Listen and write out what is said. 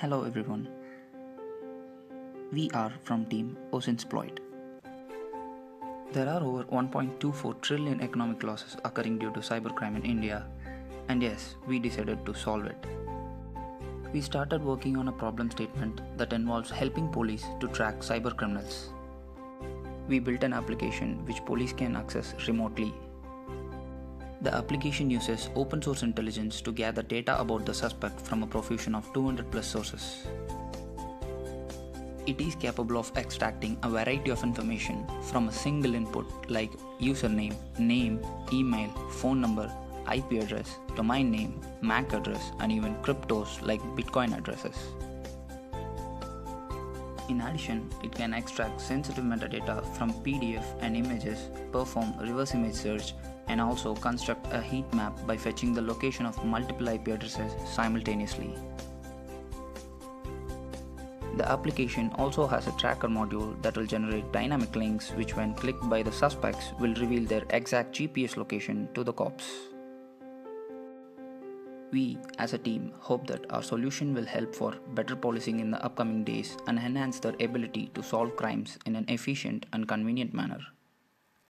Hello everyone. We are from team OSINTsploit. There are over 1.24 trillion economic losses occurring due to cybercrime in India, and yes, we decided to solve it. We started working on a problem statement that involves helping police to track cybercriminals. We built an application which police can access remotely the application uses open source intelligence to gather data about the suspect from a profusion of 200 plus sources. It is capable of extracting a variety of information from a single input like username, name, email, phone number, IP address, domain name, MAC address, and even cryptos like Bitcoin addresses. In addition, it can extract sensitive metadata from PDF and images, perform reverse image search, and also construct a heat map by fetching the location of multiple IP addresses simultaneously. The application also has a tracker module that will generate dynamic links which when clicked by the suspects will reveal their exact GPS location to the cops. We, as a team, hope that our solution will help for better policing in the upcoming days and enhance their ability to solve crimes in an efficient and convenient manner.